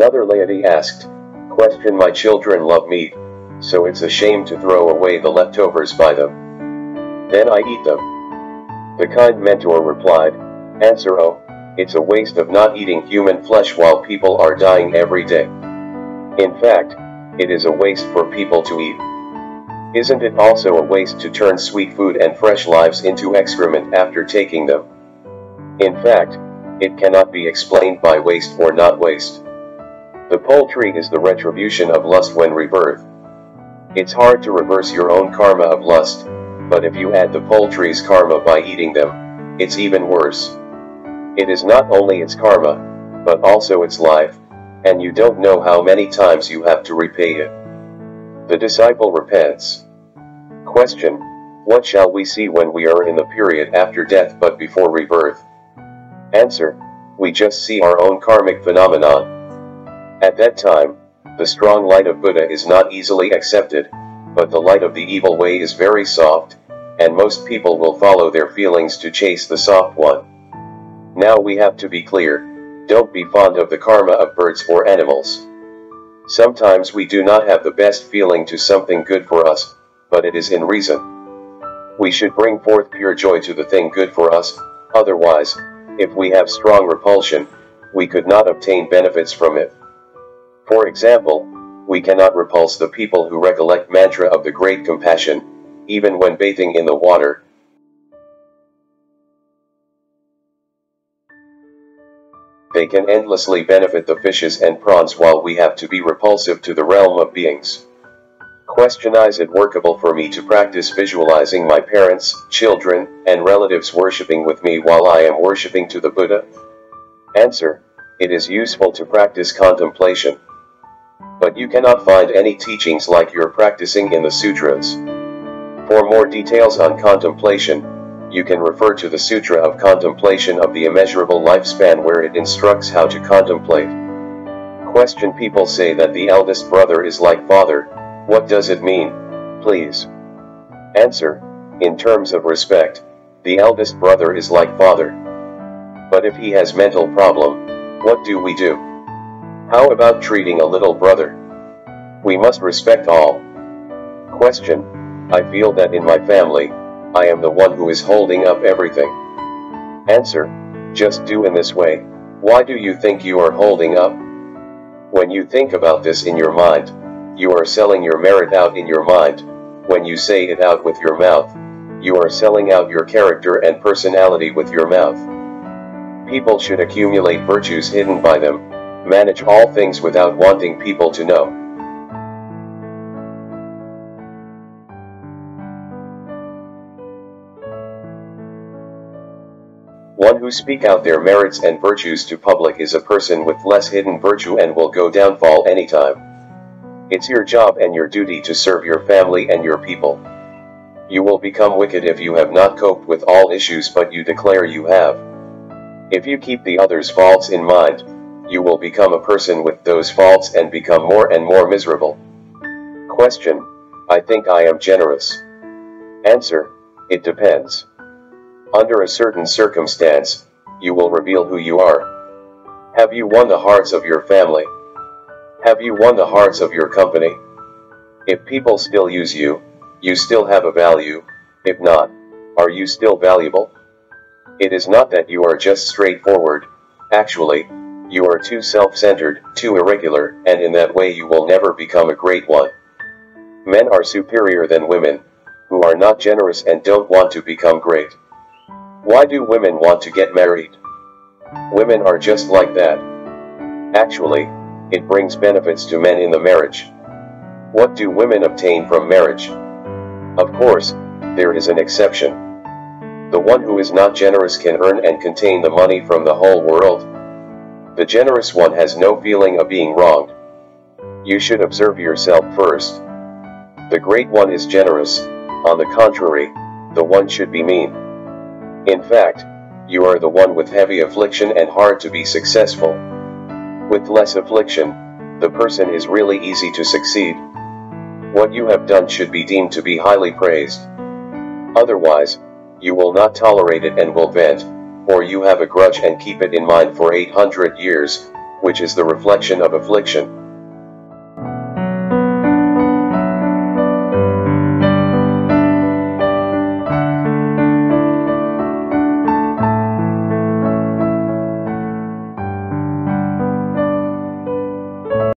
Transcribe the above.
Another laity asked, Question My children love meat, so it's a shame to throw away the leftovers by them. Then I eat them. The kind mentor replied, Answer Oh, it's a waste of not eating human flesh while people are dying every day. In fact, it is a waste for people to eat. Isn't it also a waste to turn sweet food and fresh lives into excrement after taking them? In fact, it cannot be explained by waste or not waste. The poultry is the retribution of lust when rebirth. It's hard to reverse your own karma of lust, but if you add the poultry's karma by eating them, it's even worse. It is not only its karma, but also its life, and you don't know how many times you have to repay it. The disciple repents. Question, what shall we see when we are in the period after death but before rebirth? Answer, we just see our own karmic phenomenon. At that time, the strong light of Buddha is not easily accepted, but the light of the evil way is very soft, and most people will follow their feelings to chase the soft one. Now we have to be clear, don't be fond of the karma of birds or animals. Sometimes we do not have the best feeling to something good for us, but it is in reason. We should bring forth pure joy to the thing good for us, otherwise, if we have strong repulsion, we could not obtain benefits from it. For example, we cannot repulse the people who recollect mantra of the great compassion, even when bathing in the water, They can endlessly benefit the fishes and prawns while we have to be repulsive to the realm of beings. Question Is it workable for me to practice visualizing my parents, children, and relatives worshipping with me while I am worshipping to the Buddha? Answer, it is useful to practice contemplation. But you cannot find any teachings like you're practicing in the sutras. For more details on contemplation, you can refer to the Sutra of Contemplation of the Immeasurable Lifespan where it instructs how to contemplate. Question People say that the eldest brother is like father, what does it mean, please? Answer, in terms of respect, the eldest brother is like father. But if he has mental problem, what do we do? How about treating a little brother? We must respect all. Question, I feel that in my family, I am the one who is holding up everything. Answer, just do in this way, why do you think you are holding up? When you think about this in your mind, you are selling your merit out in your mind, when you say it out with your mouth, you are selling out your character and personality with your mouth. People should accumulate virtues hidden by them, manage all things without wanting people to know. One who speak out their merits and virtues to public is a person with less hidden virtue and will go downfall anytime. It's your job and your duty to serve your family and your people. You will become wicked if you have not coped with all issues but you declare you have. If you keep the other's faults in mind, you will become a person with those faults and become more and more miserable. Question, I think I am generous. Answer, it depends. Under a certain circumstance, you will reveal who you are. Have you won the hearts of your family? Have you won the hearts of your company? If people still use you, you still have a value, if not, are you still valuable? It is not that you are just straightforward, actually, you are too self-centered, too irregular, and in that way you will never become a great one. Men are superior than women, who are not generous and don't want to become great. Why do women want to get married? Women are just like that. Actually, it brings benefits to men in the marriage. What do women obtain from marriage? Of course, there is an exception. The one who is not generous can earn and contain the money from the whole world. The generous one has no feeling of being wronged. You should observe yourself first. The great one is generous, on the contrary, the one should be mean. In fact, you are the one with heavy affliction and hard to be successful. With less affliction, the person is really easy to succeed. What you have done should be deemed to be highly praised. Otherwise, you will not tolerate it and will vent, or you have a grudge and keep it in mind for 800 years, which is the reflection of affliction,